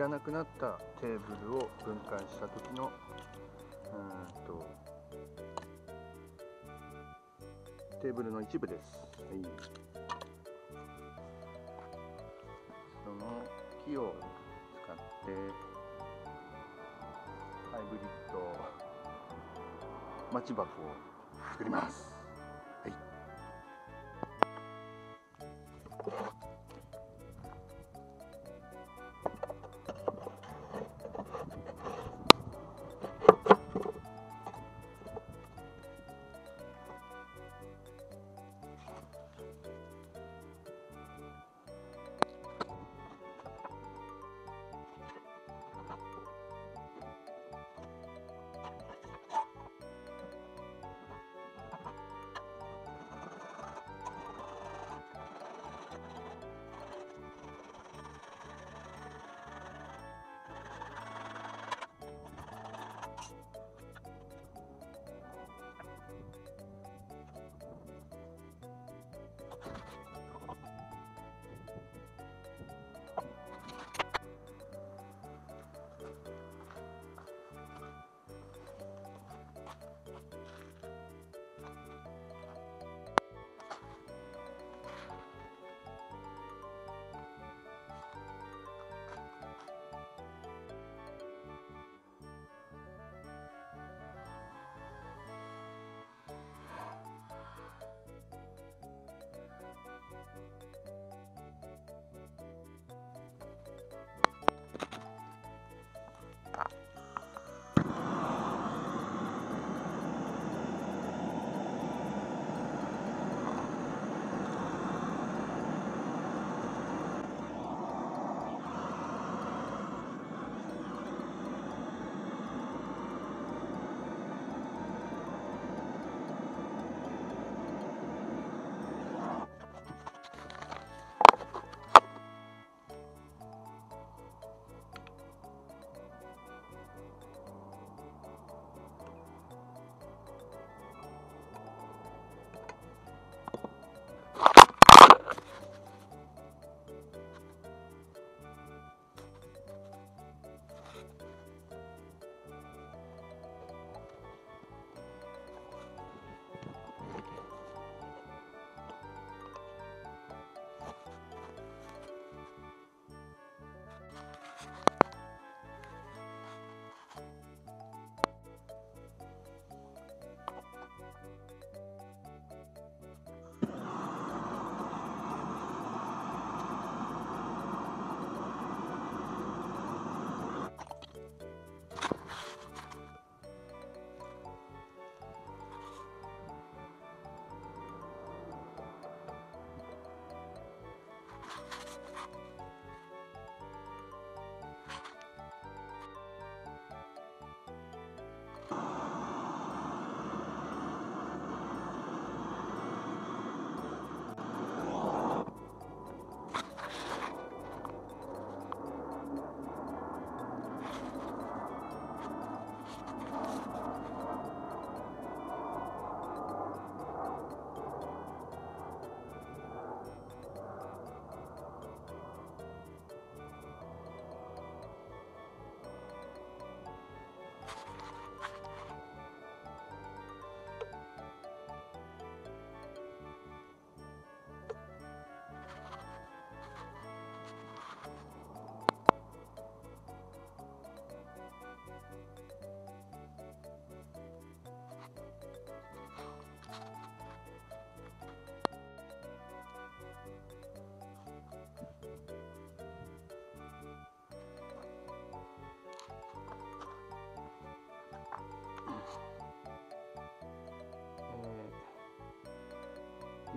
らなくなったテーブルを分解した時のうーんとテーブルの一部です、はい、その木を使ってハイブリッド待ち箱を作ります。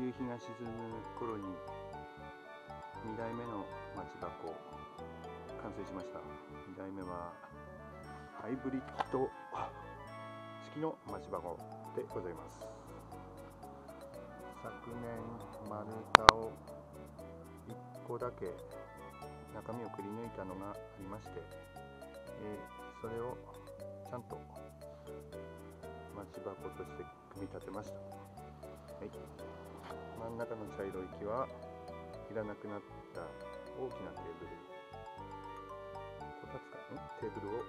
夕日が沈む頃に2代目の町箱完成しました。2代目はハイブリッド式の町箱でございます。昨年丸太を1個だけ中身をくり抜いたのがありまして、えー、それをちゃんと町箱として組み立てました、はい、真ん中の茶色い木はいらなくなった大きなテーブル。こたつかねテーブルを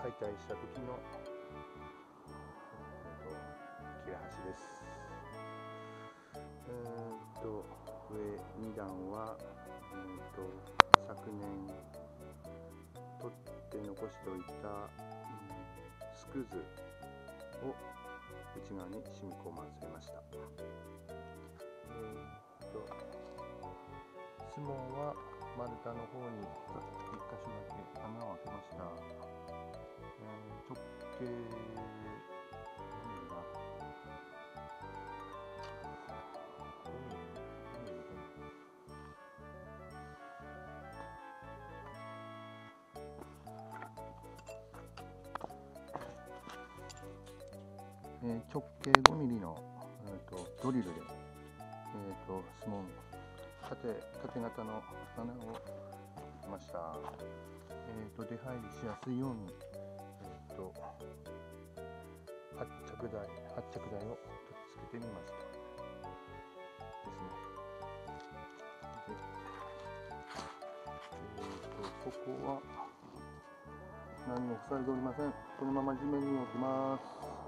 解体した時の、えー、と切れ端です。うんと上2段は、えー、と昨年取って残しておいた、うん、スクズを内側に染み込ませました。えー、と指紋は丸太の方に1箇所だけ穴を開けました。えー直径えー、直径 5mm の、えーと、ドリルで、えーと、とスモン縦縦型の穴をしました、えーと出入りしやすいようにと発着台発着台をつけてみました。ですね。えーと、ここは何も塞いでおりません。このまま地面に置きます。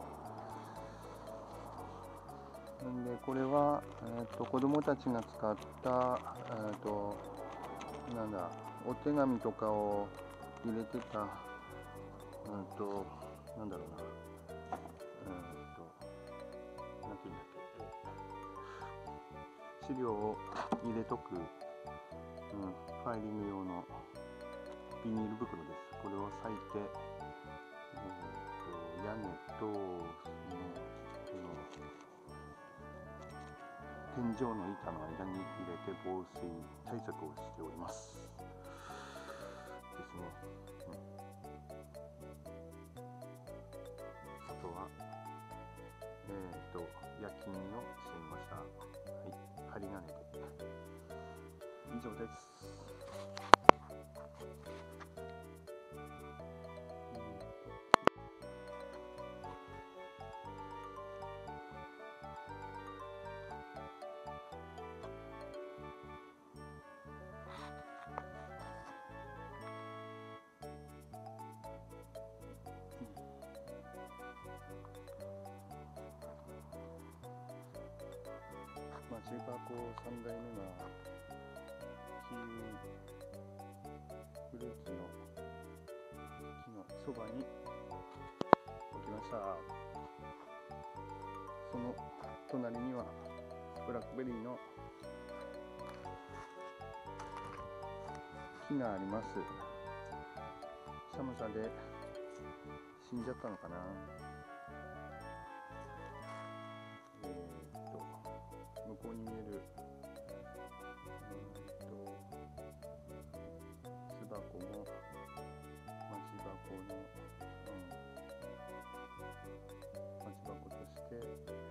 でこれは、えーと、子供たちが使った、えーとなんだお手紙とかを入れてたうんと、なんだろうな。うんと、なんていうんだっけ。資料を入れとく、うん、ファイリング用のビニール袋です。これを裂いて、えーと、屋根と、その、天井の板の間に入れて防水対策をしております。ですね。うん、外はえっ、ー、と夜勤をしてみました。はい、針金で。以上です。まあ、中箱3代目はキウイフルーツの木のそばに置きました。その隣にはブラックベリーの木があります。寒さで死んじゃったのかな。day.